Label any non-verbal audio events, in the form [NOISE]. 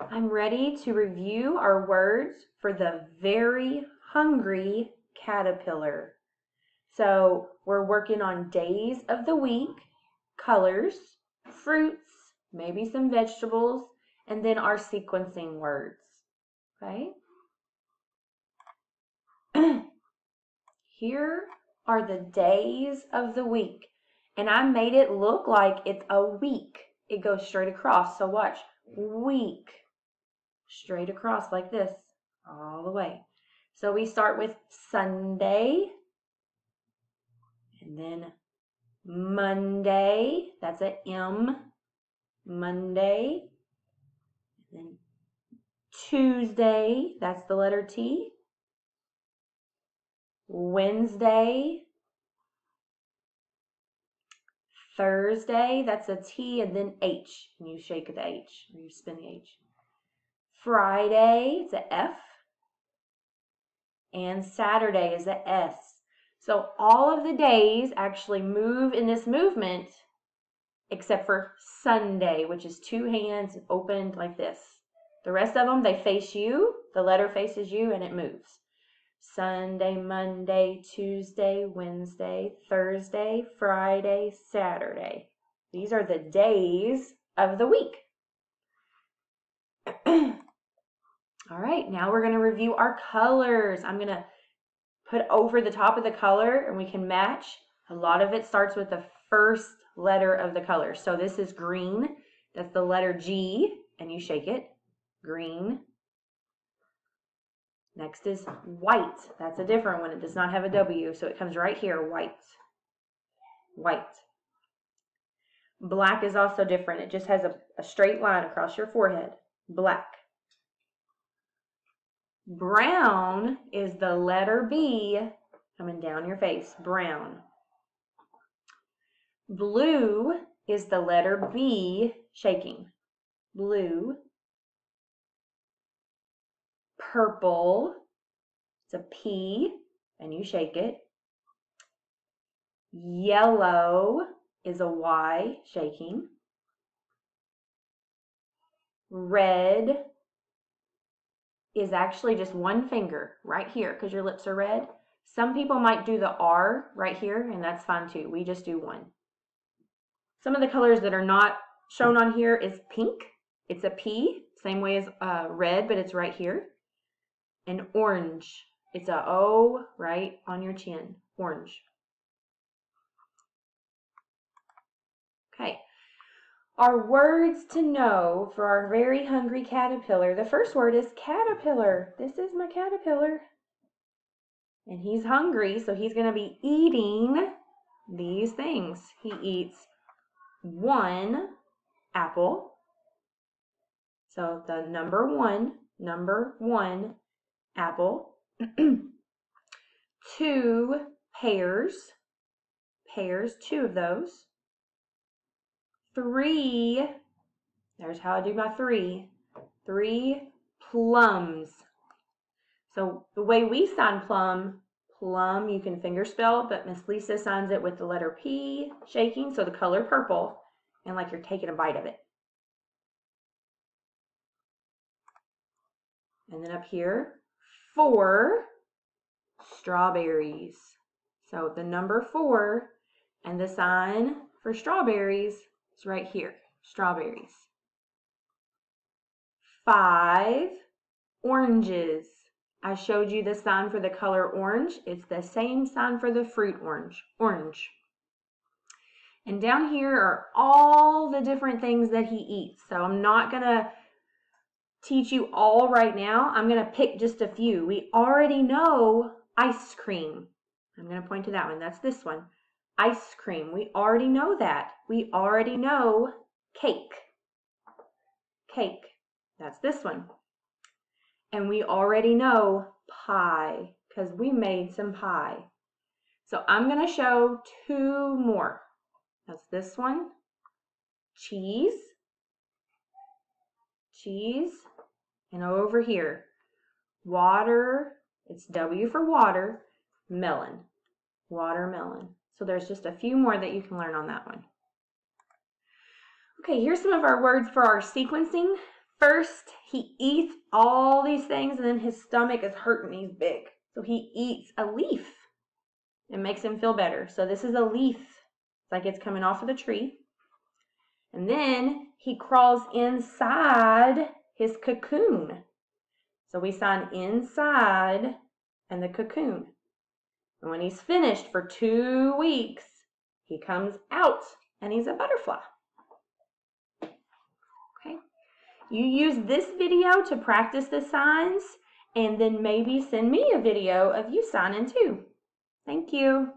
I'm ready to review our words for the very hungry caterpillar. So we're working on days of the week, colors, fruits, maybe some vegetables, and then our sequencing words. Okay? [CLEARS THROAT] Here are the days of the week. And I made it look like it's a week. It goes straight across. So watch. Week. Straight across like this. All the way. So we start with Sunday. And then Monday. That's a M. Monday. And then Tuesday. That's the letter T. Wednesday, Thursday, that's a T and then H. And you shake the H or you spin the H. Friday, it's a F. And Saturday is a S. So all of the days actually move in this movement except for Sunday, which is two hands opened like this. The rest of them, they face you, the letter faces you, and it moves. Sunday, Monday, Tuesday, Wednesday, Thursday, Friday, Saturday. These are the days of the week. [CLEARS THROAT] All right, now we're going to review our colors. I'm going to put over the top of the color and we can match. A lot of it starts with the first letter of the color. So this is green. That's the letter G, and you shake it. Green. Next is white. That's a different one. It does not have a W, so it comes right here, white. White. Black is also different. It just has a, a straight line across your forehead. Black. Brown is the letter B coming down your face. Brown. Blue is the letter B shaking. Blue purple. It's a P, and you shake it. Yellow is a Y, shaking. Red is actually just one finger right here because your lips are red. Some people might do the R right here, and that's fine too. We just do one. Some of the colors that are not shown on here is pink. It's a P, same way as uh, red, but it's right here and orange. It's a O right on your chin. Orange. Okay. Our words to know for our very hungry caterpillar. The first word is caterpillar. This is my caterpillar. And he's hungry, so he's going to be eating these things. He eats one apple. So the number one, number one apple, [CLEARS THROAT] two pears, pears, two of those, three, there's how I do my three, three plums. So the way we sign plum, plum you can finger spell, but Miss Lisa signs it with the letter P shaking, so the color purple, and like you're taking a bite of it. And then up here, four strawberries. So the number four and the sign for strawberries is right here, strawberries. Five oranges. I showed you the sign for the color orange. It's the same sign for the fruit orange, orange. And down here are all the different things that he eats. So I'm not going to teach you all right now. I'm going to pick just a few. We already know ice cream. I'm going to point to that one. That's this one. Ice cream. We already know that. We already know cake. Cake. That's this one. And we already know pie because we made some pie. So I'm going to show two more. That's this one. Cheese cheese, and over here, water, it's W for water, melon, watermelon. So there's just a few more that you can learn on that one. Okay, here's some of our words for our sequencing. First, he eats all these things and then his stomach is hurting. He's big. So he eats a leaf. It makes him feel better. So this is a leaf. It's like it's coming off of the tree. And then he crawls inside his cocoon. So we sign inside and the cocoon. And when he's finished for two weeks, he comes out and he's a butterfly. Okay. You use this video to practice the signs and then maybe send me a video of you signing too. Thank you.